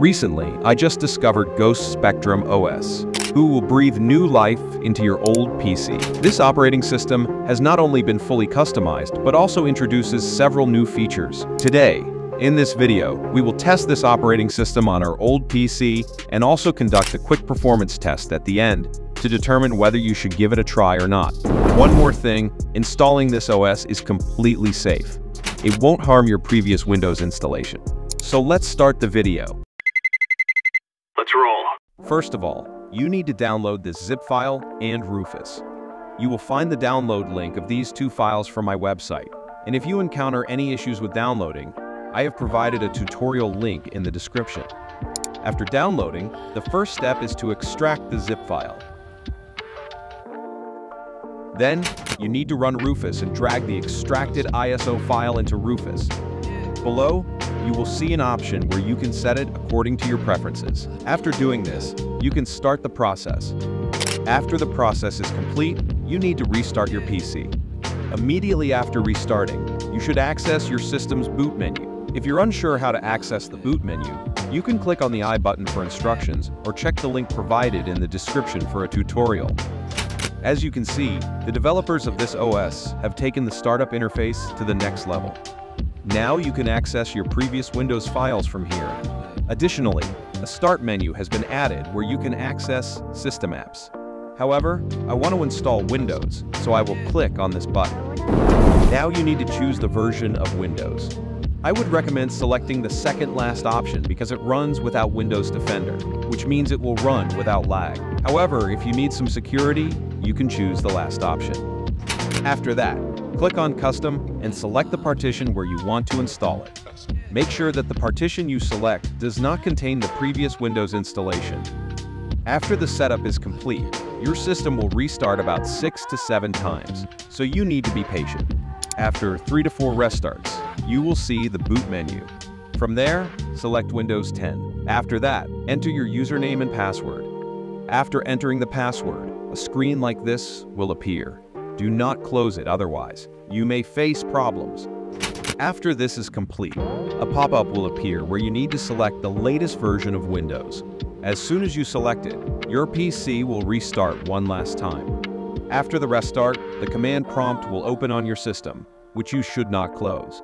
Recently, I just discovered Ghost Spectre OS, who will breathe new life into your old PC. This operating system has not only been fully customized, but also introduces several new features. Today, in this video, we will test this operating system on our old PC and also conduct a quick performance test at the end to determine whether you should give it a try or not. One more thing, installing this OS is completely safe. It won't harm your previous Windows installation. So let's start the video. First of all, you need to download this zip file and Rufus. You will find the download link of these two files from my website. And if you encounter any issues with downloading, I have provided a tutorial link in the description. After downloading, the first step is to extract the zip file. Then, you need to run Rufus and drag the extracted ISO file into Rufus. Below, you will see an option where you can set it according to your preferences. After doing this, you can start the process. After the process is complete, you need to restart your PC. Immediately after restarting, you should access your system's boot menu. If you're unsure how to access the boot menu, you can click on the I button for instructions or check the link provided in the description for a tutorial. As you can see, the developers of this OS have taken the startup interface to the next level. Now you can access your previous Windows files from here. Additionally, a Start menu has been added where you can access System Apps. However, I want to install Windows, so I will click on this button. Now you need to choose the version of Windows. I would recommend selecting the second last option because it runs without Windows Defender, which means it will run without lag. However, if you need some security, you can choose the last option. After that, click on Custom and select the partition where you want to install it. Make sure that the partition you select does not contain the previous Windows installation. After the setup is complete, your system will restart about 6 to 7 times, so you need to be patient. After 3 to 4 restarts, you will see the boot menu. From there, select Windows 10. After that, enter your username and password. After entering the password, a screen like this will appear. Do not close it otherwise. You may face problems. After this is complete, a pop-up will appear where you need to select the latest version of Windows. As soon as you select it, your PC will restart one last time. After the restart, the command prompt will open on your system, which you should not close.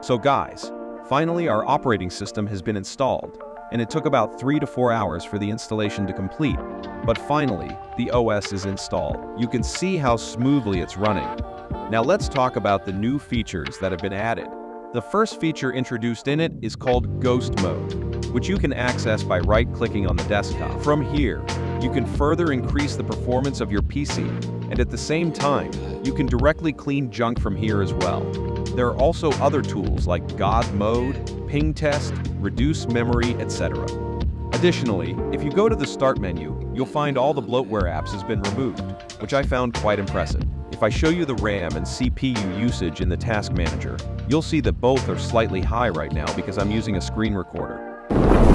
So guys, finally our operating system has been installed, and it took about 3 to 4 hours for the installation to complete. But finally, the OS is installed. You can see how smoothly it's running. Now let's talk about the new features that have been added. The first feature introduced in it is called Ghost Mode, which you can access by right-clicking on the desktop. From here, you can further increase the performance of your PC, and at the same time, you can directly clean junk from here as well. There are also other tools like God Mode, Ping Test, Reduce Memory, etc. Additionally, if you go to the Start menu, you'll find all the bloatware apps has been removed, which I found quite impressive. If I show you the RAM and CPU usage in the Task Manager, you'll see that both are slightly high right now because I'm using a screen recorder.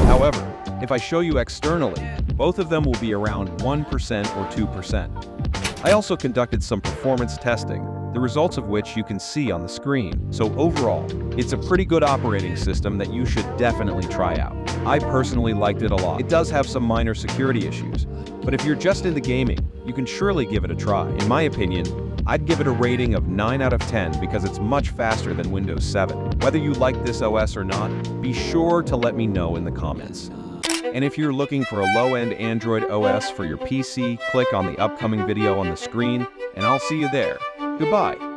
However, if I show you externally, both of them will be around 1% or 2%. I also conducted some performance testing, the results of which you can see on the screen. So overall, it's a pretty good operating system that you should definitely try out. I personally liked it a lot. It does have some minor security issues, but if you're just into gaming, you can surely give it a try. In my opinion, I'd give it a rating of 9 out of 10 because it's much faster than Windows 7. Whether you like this OS or not, be sure to let me know in the comments. And if you're looking for a low-end Android OS for your PC, click on the upcoming video on the screen, and I'll see you there. Goodbye.